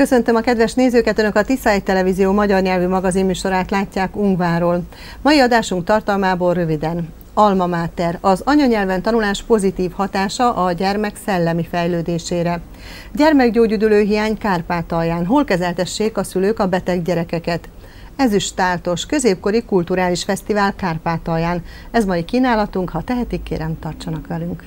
Köszöntöm a kedves nézőket, Önök a Tiszáj Televízió magyar nyelvű magazinműsorát látják Ungváról. Mai adásunk tartalmából röviden. Alma Mater, az anyanyelven tanulás pozitív hatása a gyermek szellemi fejlődésére. Gyermekgyógyüdülő hiány Kárpátalján, hol kezeltessék a szülők a beteg gyerekeket. Ezüstáltos, középkori kulturális fesztivál Kárpátalján. Ez mai kínálatunk, ha tehetik, kérem tartsanak velünk.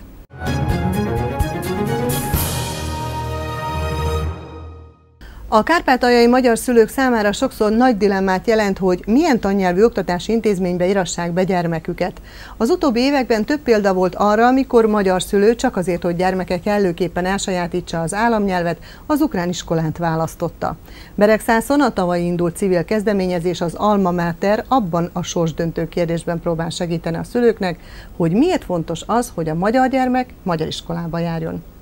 A kárpátaljai magyar szülők számára sokszor nagy dilemmát jelent, hogy milyen tannyelvű oktatási intézménybe irassák be gyermeküket. Az utóbbi években több példa volt arra, amikor magyar szülő csak azért, hogy gyermeke kellőképpen elsajátítsa az államnyelvet, az ukrán iskolát választotta. Beregszászon a tavaly indult civil kezdeményezés az Alma Mater abban a sorsdöntő kérdésben próbál segíteni a szülőknek, hogy miért fontos az, hogy a magyar gyermek magyar iskolába járjon.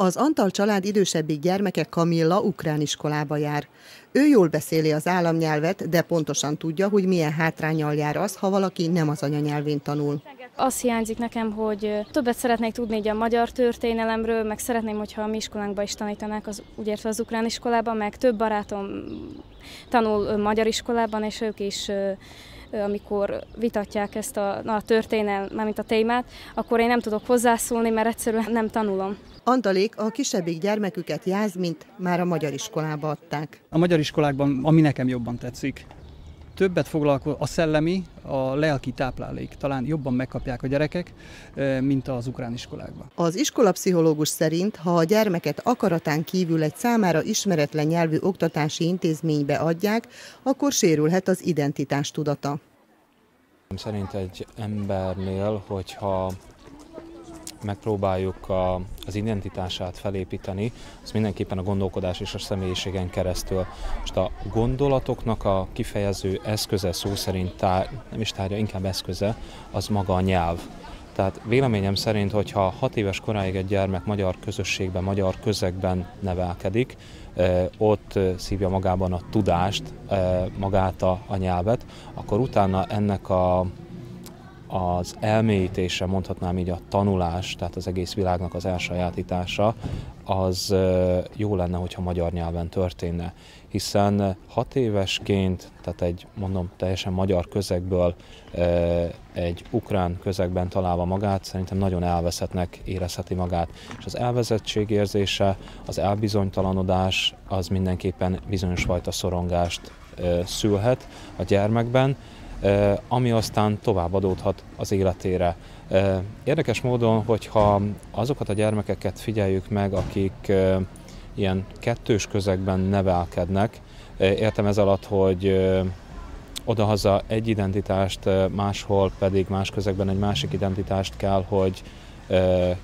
Az Antal család idősebbik gyermeke Kamilla ukrán iskolába jár. Ő jól beszéli az államnyelvet, de pontosan tudja, hogy milyen hátrányal jár az, ha valaki nem az anyanyelvén tanul. Azt hiányzik nekem, hogy többet szeretnék tudni a magyar történelemről, meg szeretném, hogyha a mi iskolánkban is tanítanák, az, úgy értve az ukrán iskolában, meg több barátom tanul magyar iskolában, és ők is amikor vitatják ezt a, a történelmet, mármint a témát, akkor én nem tudok hozzászólni, mert egyszerűen nem tanulom. Antalék a kisebbik gyermeküket mint már a magyar iskolába adták. A magyar iskolákban, ami nekem jobban tetszik, többet foglalkozik a szellemi, a lelki táplálék. Talán jobban megkapják a gyerekek, mint az ukrán iskolákban. Az iskolapszichológus szerint, ha a gyermeket akaratán kívül egy számára ismeretlen nyelvű oktatási intézménybe adják, akkor sérülhet az identitás tudata. Szerint egy embernél, hogyha megpróbáljuk a, az identitását felépíteni, az mindenképpen a gondolkodás és a személyiségen keresztül. Most a gondolatoknak a kifejező eszköze szó szerint tár, nem is tárja, inkább eszköze, az maga a nyelv. Tehát véleményem szerint, hogyha hat éves koráig egy gyermek magyar közösségben, magyar közegben nevelkedik, ott szívja magában a tudást, magát a, a nyelvet, akkor utána ennek a az elmélyítése, mondhatnám így a tanulás, tehát az egész világnak az elsajátítása, az jó lenne, hogyha magyar nyelven történne. Hiszen hat évesként, tehát egy mondom teljesen magyar közegből egy ukrán közegben találva magát, szerintem nagyon elveszettnek érezheti magát. És az elvezettség érzése, az elbizonytalanodás az mindenképpen bizonyos fajta szorongást szülhet a gyermekben, ami aztán továbbadódhat az életére. Érdekes módon, hogyha azokat a gyermekeket figyeljük meg, akik ilyen kettős közegben nevelkednek, értem ez alatt, hogy odahaza egy identitást, máshol pedig más közegben egy másik identitást kell, hogy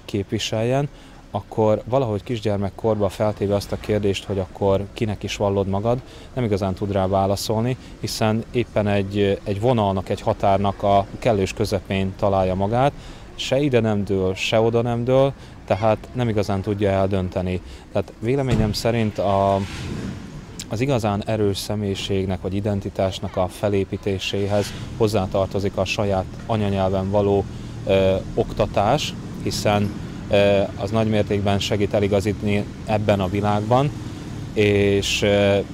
képviseljen, akkor valahogy kisgyermekkorban feltéve azt a kérdést, hogy akkor kinek is vallod magad, nem igazán tud rá válaszolni, hiszen éppen egy, egy vonalnak, egy határnak a kellős közepén találja magát, se ide nem dől, se oda nem dől, tehát nem igazán tudja eldönteni. Tehát véleményem szerint a, az igazán erős személyiségnek vagy identitásnak a felépítéséhez hozzátartozik a saját anyanyelven való ö, oktatás, hiszen az nagy mértékben segít eligazítni ebben a világban, és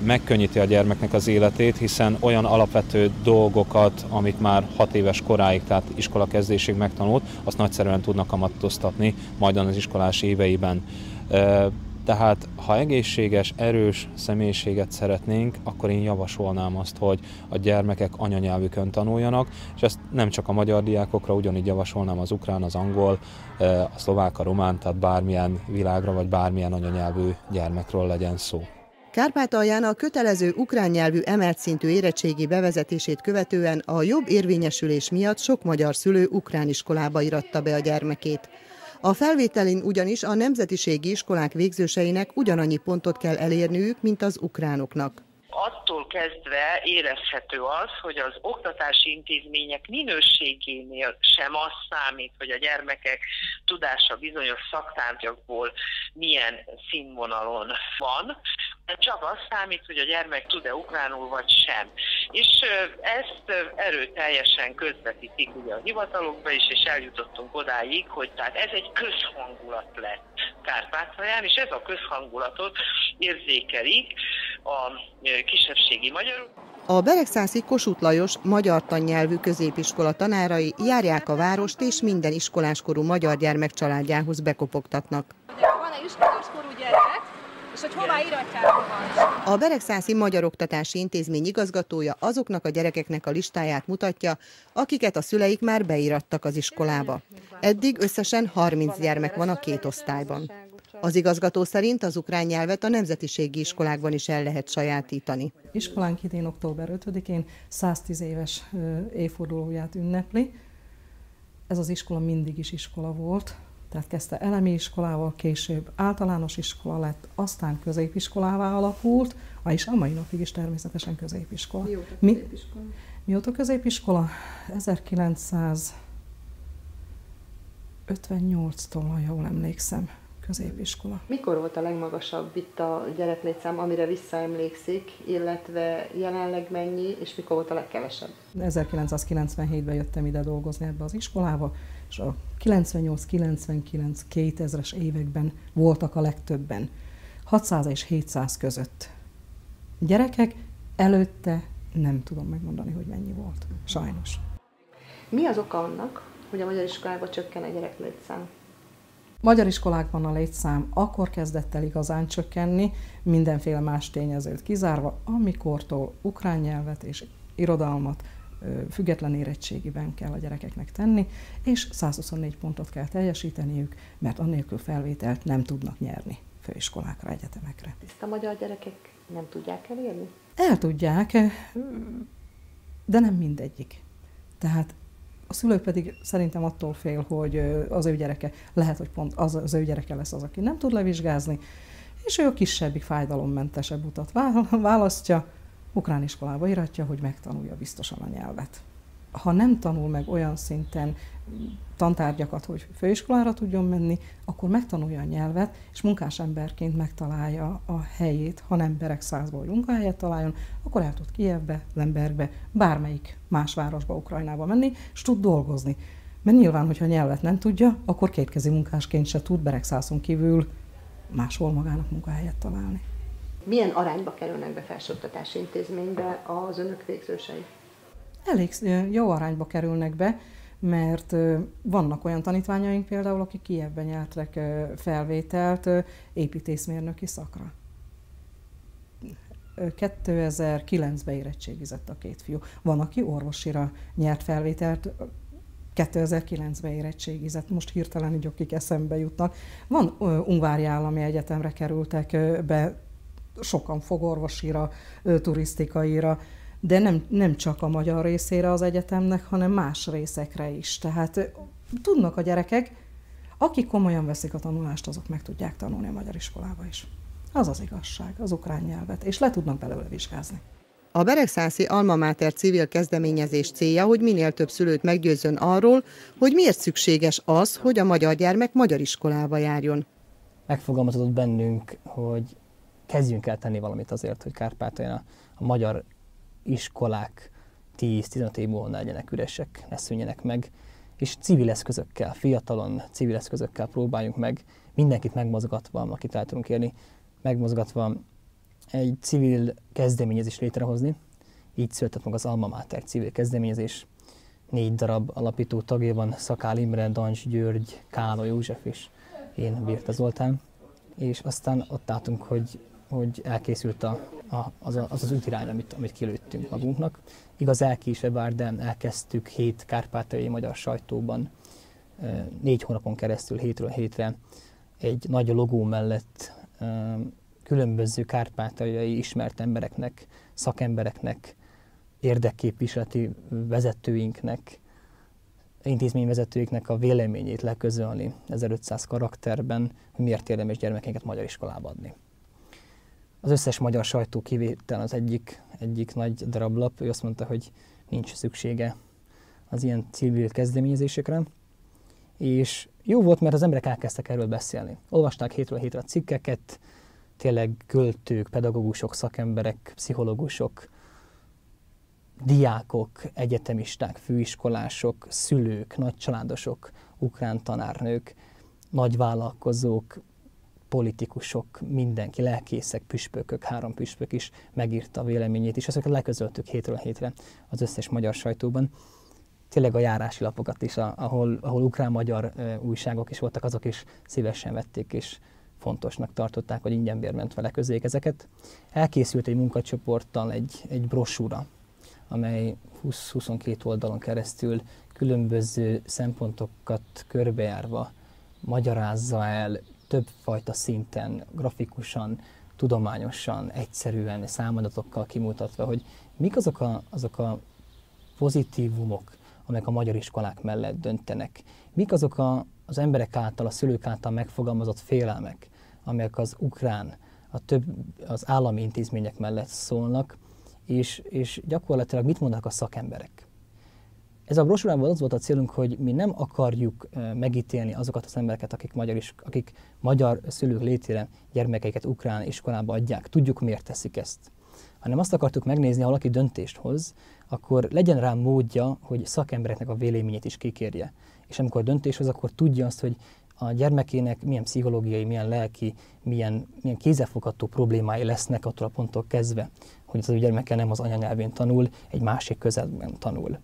megkönnyíti a gyermeknek az életét, hiszen olyan alapvető dolgokat, amit már hat éves koráig, tehát iskola kezdésig megtanult, azt nagyszerűen tudnak kamatoztatni majd az iskolás éveiben. Tehát ha egészséges, erős személyiséget szeretnénk, akkor én javasolnám azt, hogy a gyermekek anyanyelvükön tanuljanak, és ezt nem csak a magyar diákokra, ugyanígy javasolnám az ukrán, az angol, a szlovák, a román, tehát bármilyen világra, vagy bármilyen anyanyelvű gyermekről legyen szó. Kárpátalján a kötelező ukrán nyelvű emelt szintű érettségi bevezetését követően a jobb érvényesülés miatt sok magyar szülő ukrán iskolába iratta be a gyermekét. A felvételin ugyanis a nemzetiségi iskolák végzőseinek ugyanannyi pontot kell elérniük, mint az ukránoknak. Attól kezdve érezhető az, hogy az oktatási intézmények minőségénél sem az számít, hogy a gyermekek tudása bizonyos szaktárgyakból milyen színvonalon van, csak az számít, hogy a gyermek tud-e ukránul vagy sem. És ezt erőteljesen közvetítik ugye a hivatalokba is, és eljutottunk odáig, hogy tehát ez egy közhangulat lett Kárpátalján, és ez a közhangulatot érzékelik a kisebbségi magyarok. A Beregszászi Kossuth Lajos magyar tannyelvű középiskola tanárai járják a várost és minden iskoláskorú magyar gyermek családjához bekopogtatnak. Van-e iskoláskorú és hogy hová iratják A Beregszászi Magyar Oktatási Intézmény igazgatója azoknak a gyerekeknek a listáját mutatja, akiket a szüleik már beirattak az iskolába. Eddig összesen 30 gyermek van a két osztályban. Az igazgató szerint az ukrán nyelvet a nemzetiségi iskolákban is el lehet sajátítani. Iskolánk idén október 5-én 110 éves évfordulóját ünnepli. Ez az iskola mindig is iskola volt, tehát kezdte elemi iskolával, később általános iskola lett, aztán középiskolává alakult, és a mai napig is természetesen középiskola. Mióta középiskola? Mi, mióta középiskola? 1958-tól, ha jól emlékszem középiskola. Mikor volt a legmagasabb itt a gyereklétszám, amire visszaemlékszik, illetve jelenleg mennyi, és mikor volt a legkevesebb? 1997-ben jöttem ide dolgozni ebbe az iskolába, és a 98-99 2000-es években voltak a legtöbben. 600 és 700 között. Gyerekek előtte nem tudom megmondani, hogy mennyi volt. Sajnos. Mi az oka annak, hogy a magyar iskolában csökken a gyereklétszám? Magyar iskolákban a létszám akkor kezdett el igazán csökkenni, mindenféle más tényezőt kizárva, amikortól ukrán nyelvet és irodalmat független érettségiben kell a gyerekeknek tenni, és 124 pontot kell teljesíteniük, mert annélkül felvételt nem tudnak nyerni főiskolákra, egyetemekre. Ezt a magyar gyerekek nem tudják elérni? El tudják, de nem mindegyik. Tehát a szülő pedig szerintem attól fél, hogy az ő gyereke, lehet, hogy pont az, az ő gyereke lesz az, aki nem tud levizsgázni, és ő a kisebbik, fájdalommentesebb utat választja, ukrán iskolába iratja, hogy megtanulja biztosan a nyelvet. Ha nem tanul meg olyan szinten tantárgyakat, hogy főiskolára tudjon menni, akkor megtanulja a nyelvet, és munkás emberként megtalálja a helyét, ha nem berek százból, munkahelyet találjon, akkor el tud Kievbe, Lembergbe, bármelyik más városba, Ukrajnába menni, és tud dolgozni. Mert nyilván, hogyha nyelvet nem tudja, akkor kétkezi munkásként se tud Beregszászon kívül máshol magának munkahelyet találni. Milyen arányba kerülnek be felsőoktatási intézménybe az önök végzősei? Elég jó arányba kerülnek be, mert vannak olyan tanítványaink például, akik Kievben nyertek felvételt építészmérnöki szakra. 2009-ben érettségizett a két fiú. Van, aki orvosira nyert felvételt, 2009-ben érettségizett, most hirtelen így akik eszembe jutnak. Van Ungvári Állami Egyetemre kerültek be, sokan fogorvosira, turisztikaira, de nem, nem csak a magyar részére az egyetemnek, hanem más részekre is. Tehát tudnak a gyerekek, akik komolyan veszik a tanulást, azok meg tudják tanulni a magyar iskolába is. Az az igazság, az ukrán nyelvet, és le tudnak belőle vizsgázni. A Beregszászi Alma Mater civil kezdeményezés célja, hogy minél több szülőt meggyőzzön arról, hogy miért szükséges az, hogy a magyar gyermek magyar iskolába járjon. Megfogalmazott bennünk, hogy kezdjünk el tenni valamit azért, hogy Kárpátalján a, a magyar iskolák 10-15 év múlva legyenek üresek, ne szűnjenek meg, és civil eszközökkel, fiatalon civil eszközökkel próbáljunk meg mindenkit megmozgatva, akit el tudunk érni, megmozgatva egy civil kezdeményezés létrehozni. Így született meg az Alma Mater civil kezdeményezés. Négy darab alapító tagja van, Szakál Imre, Dancs György, Kálo József és én, Birte Zoltán. És aztán ott álltunk, hogy hogy elkészült a, a, az, a, az az útirány, amit, amit kilőttünk magunknak. Igaz, elkésve bár, de elkezdtük hét kárpátai magyar sajtóban, négy hónapon keresztül, hétről hétre, egy nagy logó mellett különböző kárpátaljai ismert embereknek, szakembereknek, érdekképviseleti vezetőinknek, intézményvezetőiknek a véleményét leközölni 1500 karakterben, hogy miért érdemes gyermekeinket magyar iskolába adni az összes magyar sajtó kivétel az egyik, egyik nagy darablap, ő azt mondta, hogy nincs szüksége az ilyen civil kezdeményezésekre, és jó volt, mert az emberek elkezdtek erről beszélni. Olvasták hétről hétre a cikkeket, tényleg költők, pedagógusok, szakemberek, pszichológusok, diákok, egyetemisták, főiskolások, szülők, nagycsaládosok, ukrán tanárnők, nagyvállalkozók, politikusok, mindenki, lelkészek, püspökök, három püspök is megírta a véleményét, és ezeket leközöltük hétről hétre az összes magyar sajtóban. Tényleg a járási lapokat is, ahol, ahol ukrán-magyar újságok is voltak, azok is szívesen vették, és fontosnak tartották, hogy ingyenbérment vele közék ezeket. Elkészült egy munkacsoporttal egy, egy brosúra, amely 20-22 oldalon keresztül különböző szempontokat körbejárva magyarázza el többfajta szinten, grafikusan, tudományosan, egyszerűen, számadatokkal kimutatva, hogy mik azok a, azok a pozitívumok, amelyek a magyar iskolák mellett döntenek. Mik azok a, az emberek által, a szülők által megfogalmazott félelmek, amelyek az ukrán, a több, az állami intézmények mellett szólnak, és, és gyakorlatilag mit mondanak a szakemberek. Ez a brosúrában az volt a célunk, hogy mi nem akarjuk megítélni azokat az embereket, akik magyar, is, akik magyar szülők létére gyermekeiket ukrán iskolába adják. Tudjuk, miért teszik ezt. Hanem azt akartuk megnézni, ha valaki döntést hoz, akkor legyen rá módja, hogy szakembereknek a véleményét is kikérje. És amikor döntés hoz, akkor tudja azt, hogy a gyermekének milyen pszichológiai, milyen lelki, milyen, milyen kézzelfogható problémái lesznek attól a ponttól kezdve, hogy az ő gyermeke nem az anyanyelvén tanul, egy másik közelben tanul.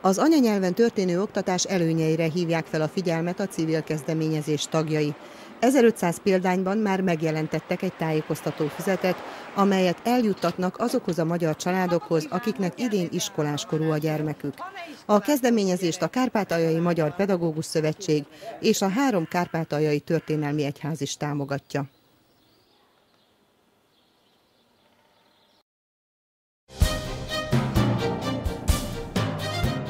Az anyanyelven történő oktatás előnyeire hívják fel a figyelmet a civil kezdeményezés tagjai. 1500 példányban már megjelentettek egy tájékoztató füzetet, amelyet eljuttatnak azokhoz a magyar családokhoz, akiknek idén iskoláskorú a gyermekük. A kezdeményezést a Kárpátaljai Magyar Pedagógus Szövetség és a három Kárpátaljai Történelmi Egyház is támogatja.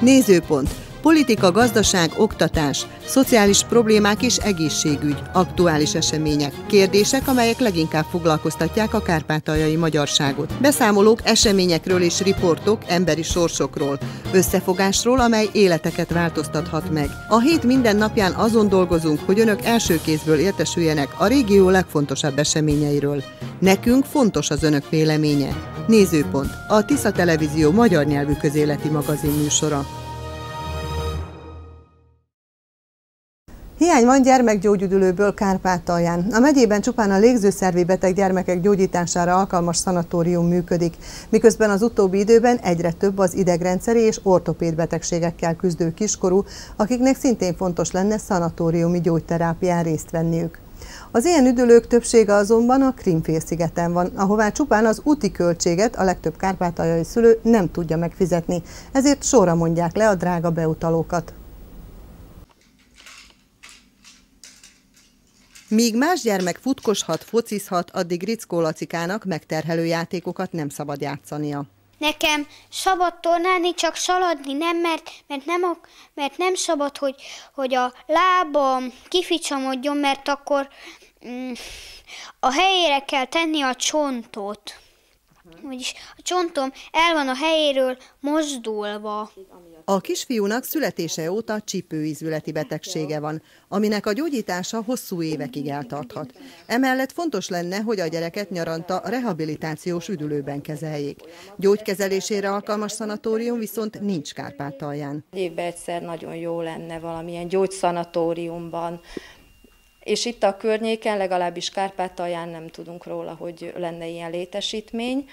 Nézőpont. Politika, gazdaság, oktatás, szociális problémák és egészségügy, aktuális események, kérdések, amelyek leginkább foglalkoztatják a kárpátaljai magyarságot. Beszámolók eseményekről és riportok emberi sorsokról, összefogásról, amely életeket változtathat meg. A hét minden napján azon dolgozunk, hogy önök első kézből értesüljenek a régió legfontosabb eseményeiről. Nekünk fontos az önök véleménye. Nézőpont. A Tisza Televízió magyar nyelvű közéleti magazin műsora. Hiány van gyermekgyógyüdülőből Kárpátalján. A megyében csupán a légzőszervi beteg gyermekek gyógyítására alkalmas szanatórium működik, miközben az utóbbi időben egyre több az idegrendszeri és ortopéd betegségekkel küzdő kiskorú, akiknek szintén fontos lenne szanatóriumi gyógyterápián részt venniük. Az ilyen üdülők többsége azonban a Krimfélszigeten van, ahová csupán az úti költséget a legtöbb kárpátaljai szülő nem tudja megfizetni, ezért sorra mondják le a drága beutalókat. Míg más gyermek futkoshat, focizhat, addig Rickó Lacikának megterhelő játékokat nem szabad játszania. Nekem szabad tornálni, csak szaladni nem, mert, mert, nem, mert nem szabad, hogy, hogy a lábam kificsamodjon, mert akkor mm, a helyére kell tenni a csontot. Vagyis a csontom el van a helyéről mozdulva. A kisfiúnak születése óta csípőízületi betegsége van, aminek a gyógyítása hosszú évekig eltarthat. Emellett fontos lenne, hogy a gyereket nyaranta rehabilitációs üdülőben kezeljék. Gyógykezelésére alkalmas szanatórium viszont nincs Kárpátalján. Évben egyszer nagyon jó lenne valamilyen gyógyszanatóriumban, és itt a környéken, legalábbis Kárpátalján nem tudunk róla, hogy lenne ilyen létesítmény,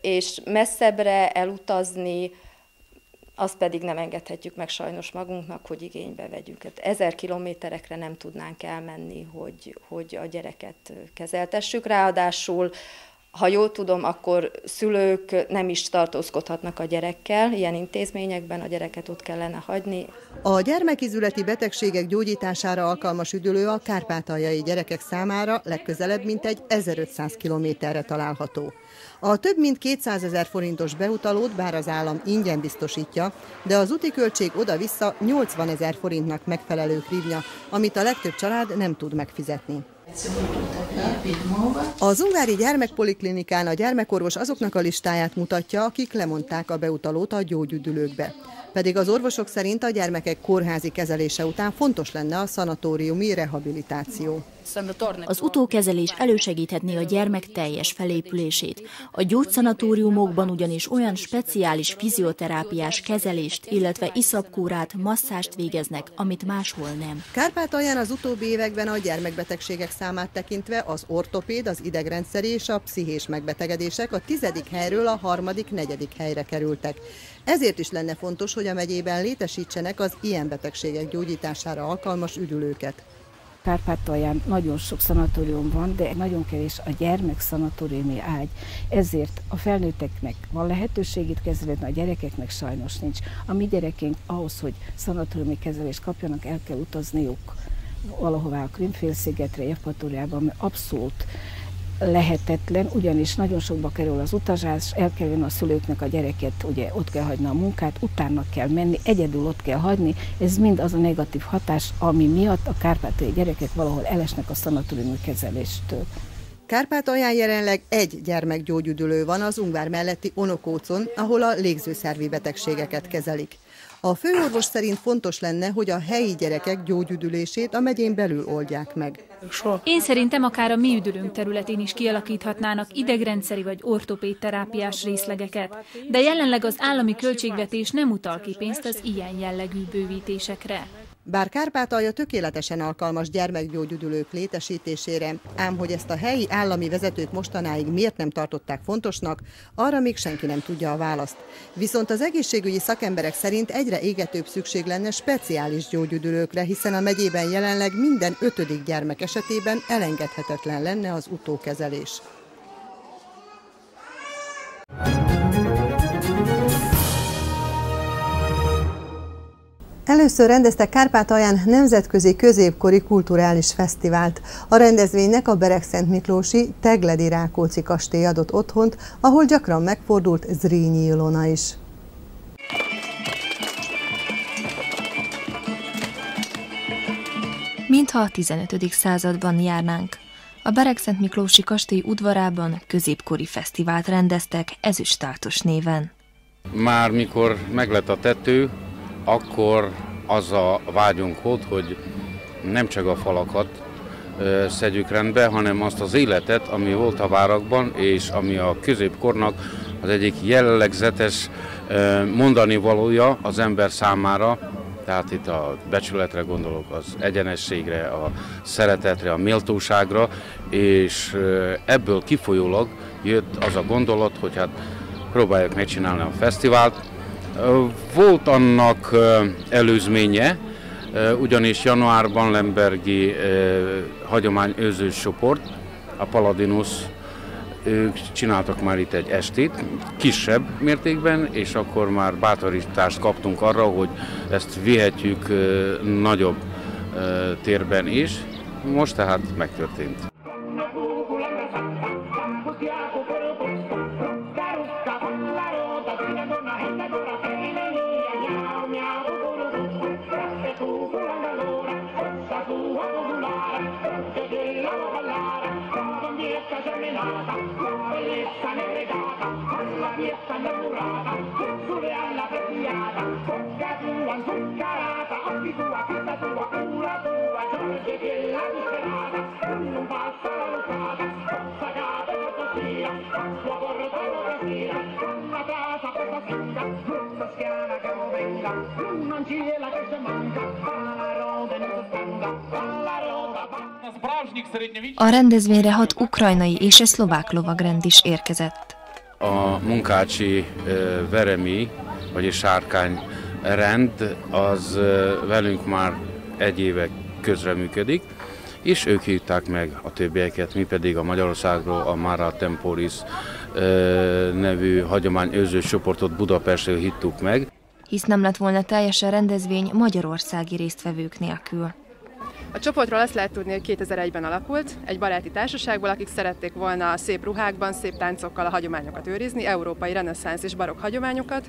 és messzebbre elutazni, azt pedig nem engedhetjük meg sajnos magunknak, hogy igénybe vegyünk. Hát ezer kilométerekre nem tudnánk elmenni, hogy, hogy a gyereket kezeltessük. Ráadásul ha jól tudom, akkor szülők nem is tartózkodhatnak a gyerekkel, ilyen intézményekben a gyereket ott kellene hagyni. A gyermekizületi betegségek gyógyítására alkalmas üdülő a kárpátaljai gyerekek számára legközelebb mintegy 1500 kilométerre található. A több mint 200 ezer forintos beutalót bár az állam ingyen biztosítja, de az úti költség oda-vissza 80 ezer forintnak megfelelő krívnya, amit a legtöbb család nem tud megfizetni. Az Ungári Gyermekpoliklinikán a gyermekorvos azoknak a listáját mutatja, akik lemondták a beutalót a gyógyüdülőkbe. Pedig az orvosok szerint a gyermekek kórházi kezelése után fontos lenne a szanatóriumi rehabilitáció. Az utókezelés elősegíthetné a gyermek teljes felépülését. A gyógyszanatóriumokban ugyanis olyan speciális fizioterápiás kezelést, illetve iszapkúrát, masszást végeznek, amit máshol nem. Kárpátalján az utóbbi években a gyermekbetegségek számát tekintve az ortopéd, az idegrendszeri és a pszichés megbetegedések a tizedik helyről a harmadik, negyedik helyre kerültek. Ezért is lenne fontos, hogy a megyében létesítsenek az ilyen betegségek gyógyítására alkalmas üdülőket. Kárpátalján nagyon sok szanatórium van, de nagyon kevés a gyermek szanatóriumi ágy. Ezért a felnőtteknek van lehetőségét kezelni, a gyerekeknek sajnos nincs. A mi gyerekeink ahhoz, hogy szanatóriumi kezelést kapjanak, el kell utazniuk valahová a Krimfélszigetre, Jevpatóriában, mert abszolút lehetetlen, ugyanis nagyon sokba kerül az utazás, el kell jönni a szülőknek a gyereket, ugye ott kell hagyni a munkát, utána kell menni, egyedül ott kell hagyni, ez mind az a negatív hatás, ami miatt a kárpátai gyerekek valahol elesnek a szanatóriumi kezeléstől. Kárpátalján jelenleg egy gyermekgyógyüdülő van az Ungvár melletti Onokócon, ahol a légzőszervi betegségeket kezelik. A főorvos szerint fontos lenne, hogy a helyi gyerekek gyógyüdülését a megyén belül oldják meg. Én szerintem akár a mi üdülőnk területén is kialakíthatnának idegrendszeri vagy ortopéd terápiás részlegeket, de jelenleg az állami költségvetés nem utal ki pénzt az ilyen jellegű bővítésekre. Bár Kárpátalja tökéletesen alkalmas gyermekgyógyüdülők létesítésére, ám hogy ezt a helyi állami vezetők mostanáig miért nem tartották fontosnak, arra még senki nem tudja a választ. Viszont az egészségügyi szakemberek szerint egyre égetőbb szükség lenne speciális gyógyüdülőkre, hiszen a megyében jelenleg minden ötödik gyermek esetében elengedhetetlen lenne az utókezelés. Először rendeztek Kárpátalján nemzetközi középkori kulturális fesztivált. A rendezvénynek a Beregszent Miklósi Tegledi Rákóczi kastély adott otthont, ahol gyakran megfordult Zrínyi Ilona is. Mintha a 15. században járnánk. A Beregszent Miklósi kastély udvarában középkori fesztivált rendeztek ezüstáltos néven. Már mikor meglett a tető, akkor az a vágyunk volt, hogy nem csak a falakat szedjük rendbe, hanem azt az életet, ami volt a várakban, és ami a középkornak az egyik jellegzetes mondani valója az ember számára, tehát itt a becsületre gondolok, az egyenességre, a szeretetre, a méltóságra, és ebből kifolyólag jött az a gondolat, hogy hát próbáljuk megcsinálni a fesztivált, volt annak előzménye, ugyanis januárban Lembergi hagyományőrző csoport, a Paladinus, ők csináltak már itt egy estét, kisebb mértékben, és akkor már bátorítást kaptunk arra, hogy ezt vihetjük nagyobb térben is. Most tehát megtörtént. con la mietta con la mietta innamorata, cuzzule alla preziata, bocca tua inzuccherata, occhi tua, carta tua, cura tua, Giorgio della disperata, non passa la lucata, possa capo così, a sua corrosa rendezvényre hat ukrajnai és egy szlovák lovagrend is érkezett. A munkácsi veremi, vagyis sárkány rend, az velünk már egy éve közreműködik, és ők hívták meg a többieket, mi pedig a Magyarországról a Mara Temporis nevű hagyományőrző csoportot Budapestről hittük meg. Hisz nem lett volna teljesen rendezvény magyarországi résztvevők nélkül. A csoportról azt lehet tudni, hogy 2001-ben alakult, egy baráti társaságból, akik szerették volna szép ruhákban, szép táncokkal a hagyományokat őrizni, európai reneszánsz és barokk hagyományokat,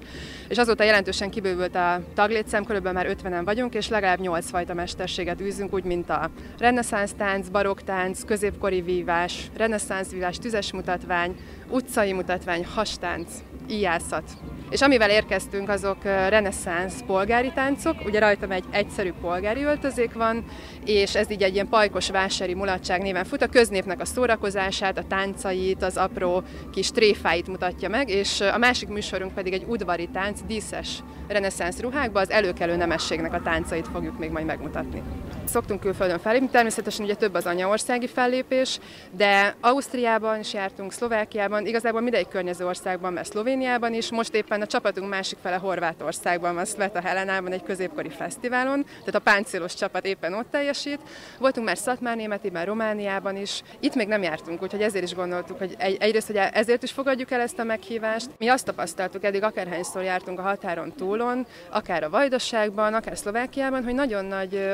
és azóta jelentősen kibővült a taglétszám, körülbelül már 50-en vagyunk, és legalább 8 fajta mesterséget űzünk, úgy, mint a reneszánsz tánc, barokk tánc, középkori vívás, reneszánsz vívás, tüzes mutatvány, utcai mutatvány, hastánc, íjászat. És amivel érkeztünk, azok reneszánsz polgári táncok, ugye rajtam egy egyszerű polgári öltözék van, és ez így egy ilyen pajkos vásári mulatság néven fut, a köznépnek a szórakozását, a táncait, az apró kis tréfáit mutatja meg, és a másik műsorunk pedig egy udvari tánc, díszes reneszánsz ruhákba, az előkelő nemességnek a táncait fogjuk még majd megmutatni. Szoktunk külföldön fellépni, természetesen ugye több az anyaországi fellépés, de Ausztriában is jártunk, Szlovákiában, igazából mindegyik környező országban, mert Szlovéniában is, most éppen a csapatunk másik fele Horvátországban van, Sveta Helenában egy középkori fesztiválon, tehát a páncélos csapat éppen ott teljesít. Voltunk már Szatmár Németiben, Romániában is, itt még nem jártunk, úgyhogy ezért is gondoltuk, hogy egy, egyrészt, hogy ezért is fogadjuk el ezt a meghívást. Mi azt tapasztaltuk, eddig akárhányszor jártunk a határon túlon, akár a Vajdaságban, akár Szlovákiában, hogy nagyon nagy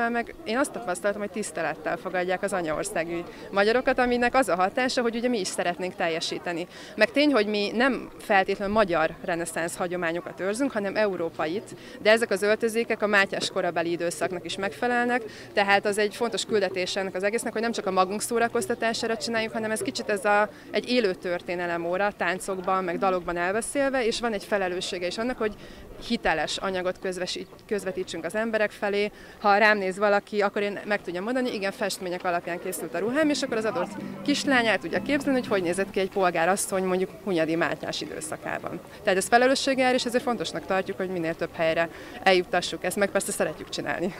örömmel, meg én azt tapasztaltam, hogy tisztelettel fogadják az anyaországi magyarokat, aminek az a hatása, hogy ugye mi is szeretnénk teljesíteni. Meg tény, hogy mi nem feltétlenül magyar reneszánsz hagyományokat őrzünk, hanem európait, de ezek az öltözékek a Mátyás korabeli időszaknak is megfelelnek, tehát az egy fontos küldetés ennek az egésznek, hogy nem csak a magunk szórakoztatására csináljuk, hanem ez kicsit ez a, egy élő történelem óra, táncokban, meg dalokban elbeszélve, és van egy felelőssége is annak, hogy hiteles anyagot közvetítsünk az emberek felé. Ha rám néz valaki, akkor én meg tudjam mondani, igen, festmények alapján készült a ruhám, és akkor az adott kislány el tudja képzelni, hogy hogy nézett ki egy polgárasszony mondjuk Hunyadi Mátyás időszakában. Tehát ez felelősséggel, és ezért fontosnak tartjuk, hogy minél több helyre eljuttassuk ezt, meg persze szeretjük csinálni.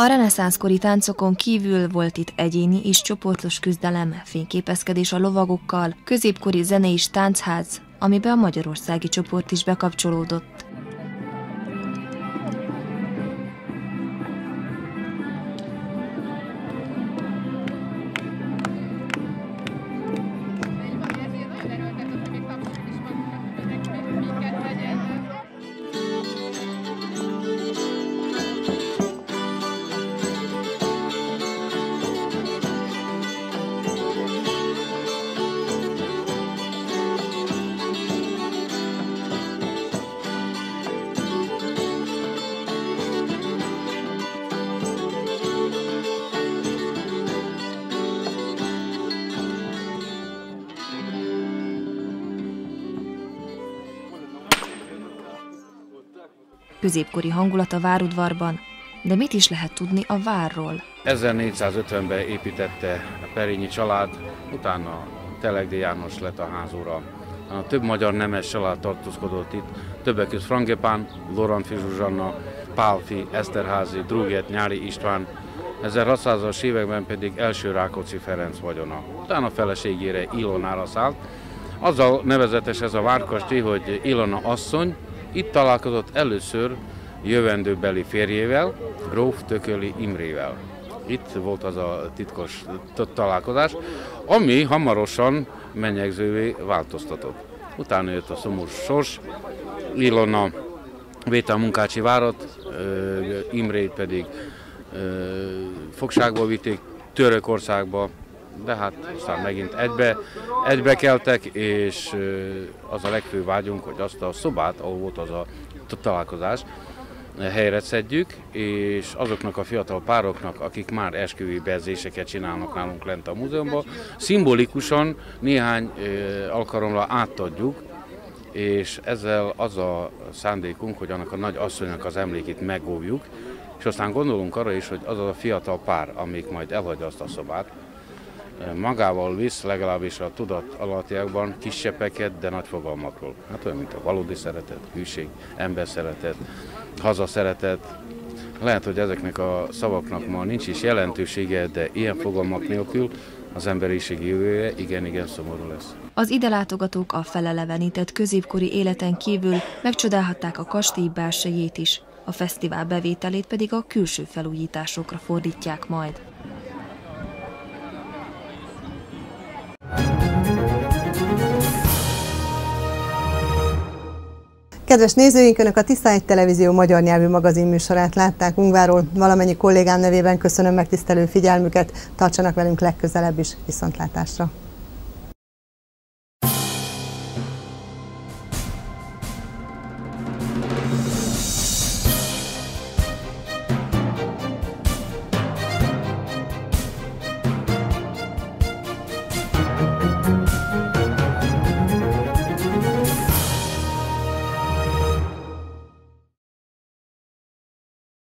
A reneszánszkori táncokon kívül volt itt egyéni és csoportos küzdelem, fényképezkedés a lovagokkal, középkori zene és táncház, amiben a magyarországi csoport is bekapcsolódott. Középkori hangulat a várudvarban, de mit is lehet tudni a várról? 1450-ben építette a Perényi család, utána Telegdi János lett a házura. A több magyar nemes család tartózkodott itt, többek között Frangepán, Loranfi Zsuzsanna, Pálfi, Eszterházi, Druget, Nyári István, 1600-as években pedig első Rákóczi Ferenc vagyona. Utána feleségére Ilonára szállt. Azzal nevezetes ez a várkastély, hogy Ilona asszony, itt találkozott először jövendőbeli férjével, gróf Tököli Imrével. Itt volt az a titkos találkozás, ami hamarosan menyegzővé változtatott. Utána jött a szomorú sors, Ilona véte a munkácsi várat, Imrét pedig fogságba vitték Törökországba, de hát aztán megint egybe, egybe keltek, és az a legfő vágyunk, hogy azt a szobát, ahol volt az a találkozás, helyre szedjük, és azoknak a fiatal pároknak, akik már esküvői berzéseket csinálnak nálunk lent a múzeumban, szimbolikusan néhány alkalomra átadjuk, és ezzel az a szándékunk, hogy annak a nagy asszonynak az emlékét megóvjuk, és aztán gondolunk arra is, hogy az a fiatal pár, amik majd elhagyja azt a szobát, magával visz legalábbis a tudat alattiakban kisebbeket, de nagy fogalmakról. Hát olyan, mint a valódi szeretet, hűség, ember szeretet, haza szeretet, lehet, hogy ezeknek a szavaknak ma nincs is jelentősége, de ilyen fogalmak nélkül az emberiség jövője igen-igen szomorú lesz. Az ide látogatók a felelevenített középkori életen kívül megcsodálhatták a kastély belsejét is, a fesztivál bevételét pedig a külső felújításokra fordítják majd. Kedves nézőink, Önök a Tiszta egy Televízió magyar nyelvű magazin műsorát látták Ungváról. Valamennyi kollégám nevében köszönöm megtisztelő figyelmüket, tartsanak velünk legközelebb is, viszontlátásra!